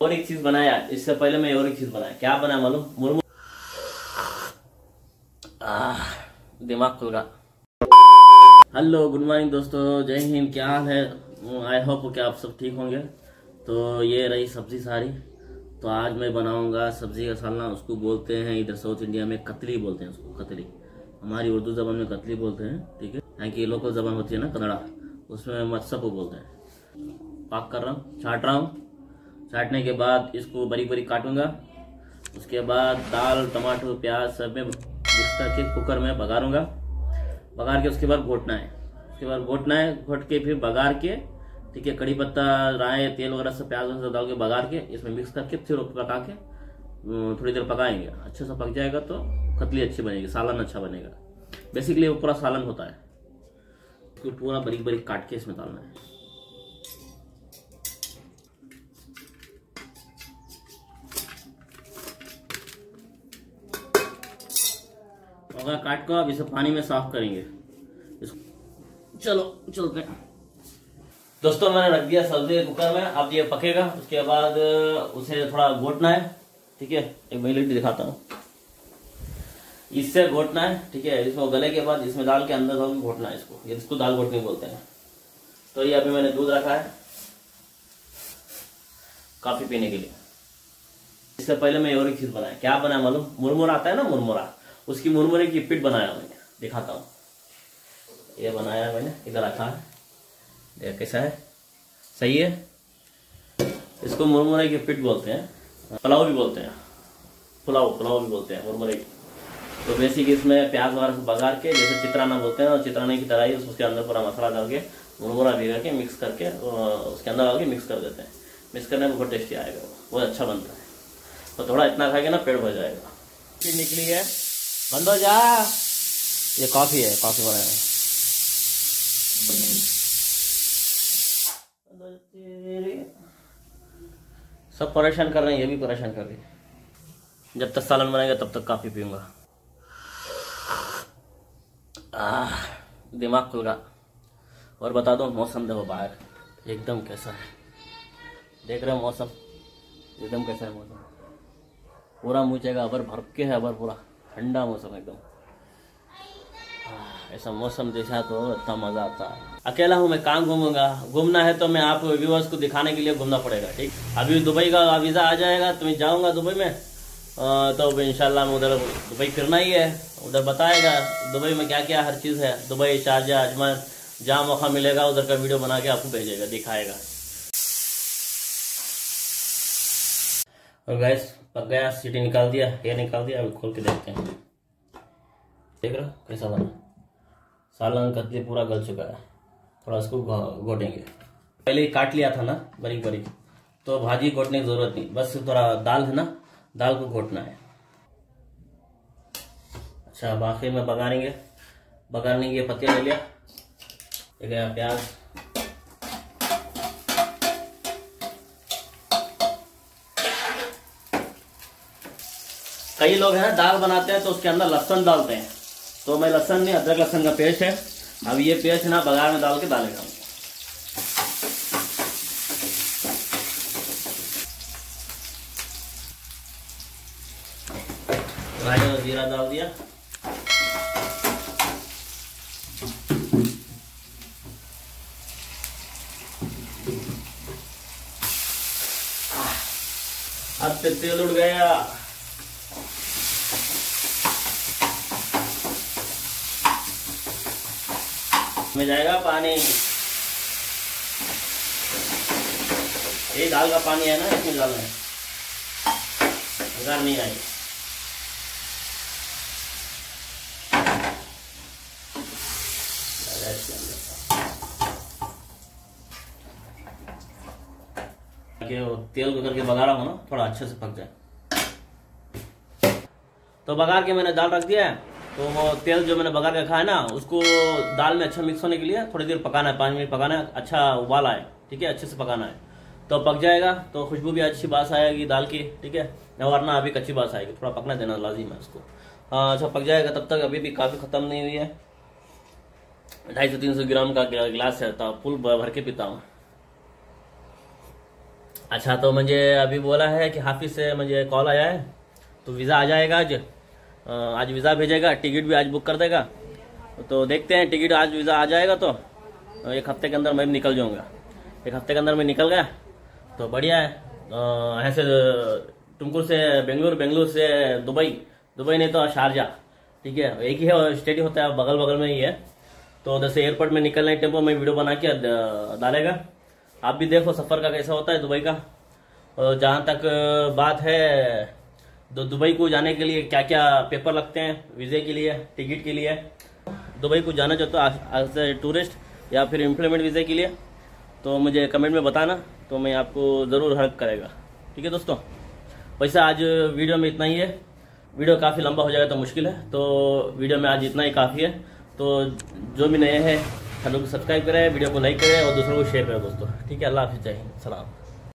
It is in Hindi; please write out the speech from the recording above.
और एक चीज़ बनाया। इससे पहले मैं और एक चीज़ बनाया। क्या बनाया मालूम? मुर्मू दिमाग खुल गया। हेलो, गुड मॉर्निंग दोस्तों। जय हिंद। क्या हाल है? आई होप कि आप सब ठीक होंगे। तो ये रही सब्ज़ी सारी। तो आज मैं बनाऊँगा सब्ज़ी का सालना। उसको बोलते हैं इधर साउथ इंडिया में कतली बोलते हैं उसको, कतली। हमारी उर्दू जबान में कतली बोलते हैं, ठीक है? यहाँ की लोकल जबान होती है ना, कन्नड़ा। उसमें मत्सप बोलते हैं। पाक कर रहा हूँ, छाट रहा हूँ। छाटने के बाद इसको बरीक बरीक काटूँगा। उसके बाद दाल, टमाटर, प्याज सब में मिक्स करके कुकर में बघारूँगा बघार के उसके बाद घोटना है। उसके बाद घोटना है, घोट के फिर बघार के, ठीक है, कड़ी पत्ता, राय, तेल वगैरह सब प्याज वगैरह डाल के बघार के, इसमें मिक्स करके फिर पका के थोड़ी देर पकाएँगे। अच्छे से पक जाएगा तो कतली अच्छी बनेगी, सालन अच्छा बनेगा। बेसिकली वो पूरा सालन होता है। उसको पूरा बरीक बरीक काट के इसमें डालना है। होगा काट को अब इसे पानी में साफ़ करेंगे। चलो चलते हैं दोस्तों, मैंने रख दिया सब्ज़ी कुकर में। अब ये पकेगा, उसके बाद उसे थोड़ा घोटना है, ठीक है? एक मिनट दिखाता हूँ। इससे घोटना है, ठीक है? इसको गले के बाद, इसमें डाल के अंदर घोटना है इसको। इसको दाल घोटनी बोलते हैं। तो ये अभी मैंने दूध रखा है, काफ़ी पीने के लिए। इससे पहले मैं और एक चीज़ बनाया। क्या बनाया मालूम? मुरमुरा आता है ना, मुरमुरा। उसकी मुरमुरे की पिट बनाया मैंने, दिखाता हूँ। ये बनाया मैंने, इधर रखा है। देख कैसा है। सही है। इसको मुरमुरे की पिट बोलते हैं। पुलाव भी बोलते हैं। पुलाव पुलाव भी बोलते हैं, मुरमुरे की। तो बेसिक इसमें प्याज वगैरह बघार के, जैसे चित्राना बोलते हैं, और चित्राने की तरह ही उसके अंदर पूरा मसाला डाल के, मुरमुरा भिगा के मिक्स करके उसके अंदर डाल के मिक्स कर देते हैं। मिक्स करने में बहुत टेस्टी आएगा बहुत अच्छा बनता है। तो थोड़ा इतना खाएँगे ना पेट भर जाएगा। निकली है। बंद हो जा। ये कॉफ़ी है, कॉफ़ी बनाया है। सब परेशान कर रहे हैं, ये भी परेशान कर रही है। जब तक सालन बनाएगा, तब तक काफ़ी पीऊँगा। दिमाग खुल गया। और बता दो, मौसम देखो बाहर। एकदम कैसा है। देख रहे हो मौसम? एकदम कैसा है मौसम। पूरा मुझेगा अबर भर के है, अबर पूरा। ठंडा मौसम एकदम। ऐसा मौसम देखा तो इतना मज़ा आता है। अकेला हूँ मैं कहाँ घूमूँगा। घूमना है तो मैं आप व्यूवर्स को दिखाने के लिए घूमना पड़ेगा, ठीक? अभी दुबई का वीज़ा आ जाएगा तो मैं जाऊँगा दुबई में। तो मैं उधर दुबई फिरना ही है। उधर बताएगा दुबई में क्या क्या हर चीज़ है। दुबई, शारजा अजमान जहाँ मौका मिलेगा, उधर का वीडियो बना के आपको भेजेगा, दिखाएगा। और गैस पक गया सीटी निकाल दिया, ये निकाल दिया, अभी खोल के देखते हैं। देख रहे कैसा बना? सालन कतली पूरा गल चुका है। थोड़ा उसको घोटेंगे। पहले काट लिया था ना, बारीक बारीक। तो भाजी घोटने की ज़रूरत नहीं। बस थोड़ा दाल है ना, दाल को घोटना है। अच्छा आखिर में बघारेंगे बघारने के पत्ते ले लिया। ये गया प्याज। कई लोग हैं दाल बनाते हैं तो उसके अंदर लहसन डालते हैं। तो मैं लहसन नहीं, अदरक लहसन का पेस्ट है। अब ये पेस्ट ना बाज़ार में डाल के डालेगा। जीरा डाल दिया। अब तेल उड़ गया। में जाएगा पानी। ये दाल का पानी है ना, इसमें डालना है। अगर नहीं आएगी। कि तेल को करके बगा बघारा हो ना, थोड़ा अच्छे से पक जाए। तो बघार के मैंने दाल रख दिया है। तो वो तेल जो मैंने बघार रखा है ना उसको दाल में अच्छा मिक्स होने के लिए थोड़ी देर पकाना है पाँच मिनट पकाना है अच्छा उबाल आए ठीक है अच्छे से पकाना है। तो पक जाएगा तो खुशबू भी अच्छी बात आएगी दाल की ठीक है वरना अभी कच्ची बात आएगी थोड़ा पकना देना लाजिम है उसको। हाँ, अच्छा पक जाएगा तब तक अभी भी काफ़ी ख़त्म नहीं हुई है। ढाई सौ तीन सौ ग्राम का गिलास है तो फुल भर के पीता हूँ। अच्छा तो मुझे अभी बोला है कि हाफिज से मुझे कॉल आया है तो वीज़ा आ जाएगा आज। आज वीज़ा भेजेगा, टिकट भी आज बुक कर देगा। तो देखते हैं, टिकट आज वीज़ा आ जाएगा तो एक हफ़्ते के अंदर मैं निकल जाऊँगा। एक हफ़्ते के अंदर मैं निकल गया तो बढ़िया है। ऐसे तुमकुर से बेंगलुरु बेंगलुरु से दुबई। दुबई नहीं तो शारजा, ठीक है? एक ही है स्टेट होता है बगल बगल में ही है। तो उधर से एयरपोर्ट में निकलने के टेंपो, में वीडियो बना के डालेगा। आप भी देखो सफ़र का कैसा होता है दुबई का। और जहाँ तक बात है तो दुबई को जाने के लिए क्या क्या पेपर लगते हैं? वीजे के लिए टिकट के लिए? दुबई को जाना चाहते हो एज ए टूरिस्ट या फिर एम्प्लॉयमेंट वीजे के लिए? तो मुझे कमेंट में बताना तो मैं आपको ज़रूर हेल्प करेगा। ठीक है दोस्तों? वैसे आज वीडियो में इतना ही है। वीडियो काफ़ी लंबा हो जाएगा तो मुश्किल है। तो वीडियो में आज इतना ही काफ़ी है। तो जो भी नए हैं, चैनल को सब्सक्राइब करें वीडियो को लाइक करें और दूसरों को शेयर करें दोस्तों। ठीक है? अल्लाह हाफिज़। जय सलाम।